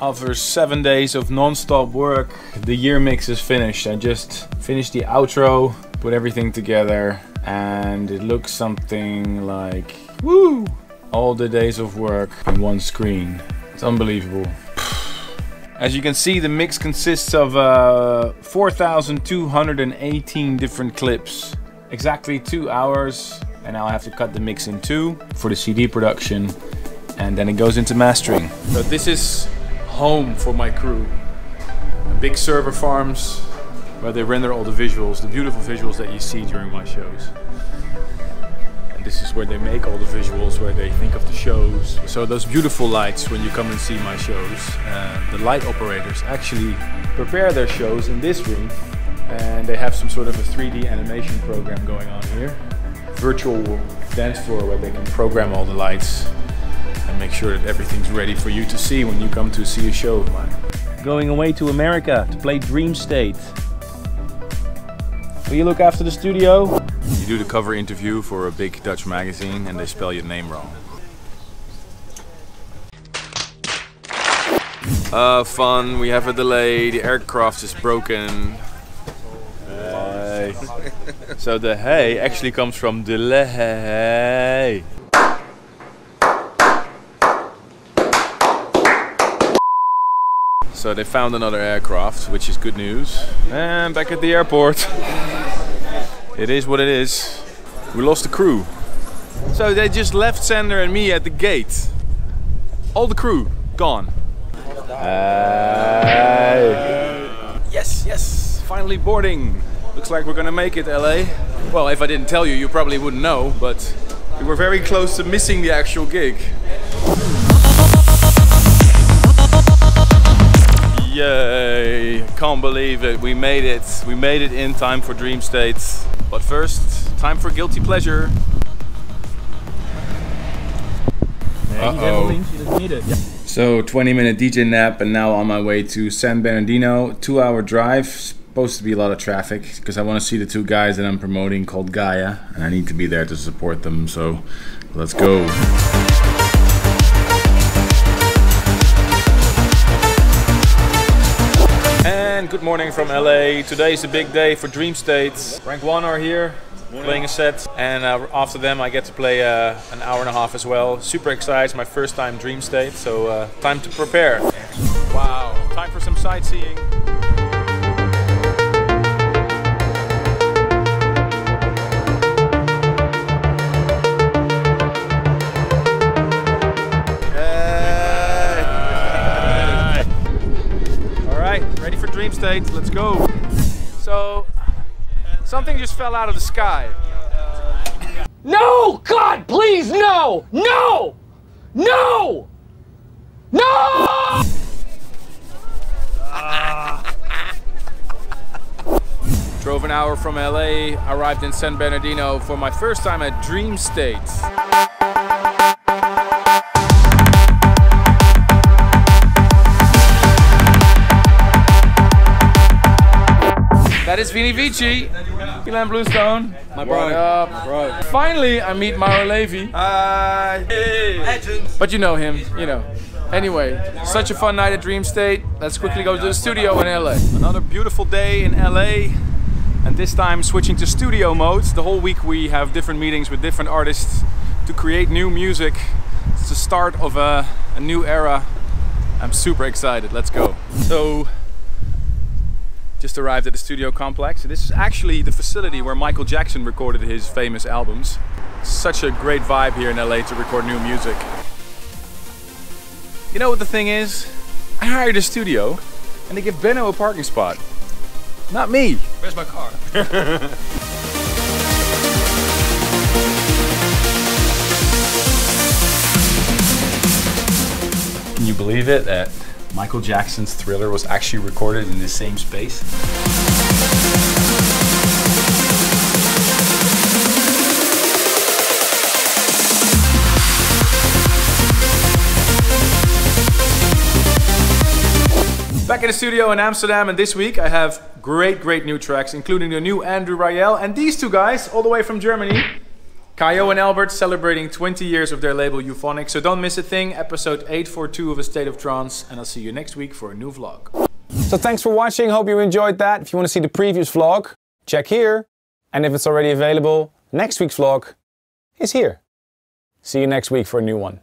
After seven days of non-stop work, the year mix is finished. I just finished the outro, put everything together, and it looks something like, woo! All the days of work in one screen. It's unbelievable. As you can see, the mix consists of uh, 4,218 different clips. Exactly two hours. And I have to cut the mix in two for the CD production. And then it goes into mastering. So this is home for my crew. Big server farms where they render all the visuals, the beautiful visuals that you see during my shows. And this is where they make all the visuals, where they think of the shows. So those beautiful lights when you come and see my shows, uh, the light operators actually prepare their shows in this room. And they have some sort of a 3D animation program going on here. Virtual dance floor where they can program all the lights and make sure that everything's ready for you to see when you come to see a show of mine. Going away to America to play Dream State. Will you look after the studio? You do the cover interview for a big Dutch magazine and they spell your name wrong. Uh, fun, we have a delay, the aircraft is broken. Hey. so the hey actually comes from delay. So they found another aircraft, which is good news. And back at the airport. It is what it is. We lost the crew. So they just left Sander and me at the gate. All the crew gone. Hey. Yes, yes, finally boarding. Looks like we're gonna make it, LA. Well, if I didn't tell you, you probably wouldn't know, but we were very close to missing the actual gig. Can't believe it. We made it. We made it in time for Dream States. But first, time for guilty pleasure. Uh-oh. So 20 minute DJ nap and now on my way to San Bernardino. Two hour drive. Supposed to be a lot of traffic because I want to see the two guys that I'm promoting called Gaia and I need to be there to support them. So let's go. Good morning from LA. Today is a big day for Dream States. Rank 1 are here playing a set and uh, after them I get to play uh, an hour and a half as well. Super excited, my first time Dream State, so uh, time to prepare. Wow, time for some sightseeing. Dream State, let's go. So, something just fell out of the sky. No! God, please, no! No! No! No! Drove an hour from LA, arrived in San Bernardino for my first time at Dream State. That is Vini Vici, Ilan Bluestone. My bro. Up? Bro. Finally, I meet Mauro Levy. Hi. Hey. But you know him, you know. Anyway, such a fun night at Dream State. Let's quickly go to the studio in LA. Another beautiful day in LA. And this time switching to studio mode. The whole week we have different meetings with different artists to create new music. It's the start of a, a new era. I'm super excited. Let's go. So just arrived at the studio complex. This is actually the facility where Michael Jackson recorded his famous albums. Such a great vibe here in LA to record new music. You know what the thing is? I hired a studio and they give Benno a parking spot. Not me. Where's my car? Can you believe it that Michael Jackson's Thriller was actually recorded in the same space. Back in the studio in Amsterdam and this week I have great, great new tracks including the new Andrew Rayel and these two guys all the way from Germany. Kyau and Albert celebrating 20 years of their label Euphonic, so don't miss a thing. Episode 842 of A State of Trance, and I'll see you next week for a new vlog. So thanks for watching. Hope you enjoyed that. If you want to see the previous vlog, check here. And if it's already available, next week's vlog is here. See you next week for a new one.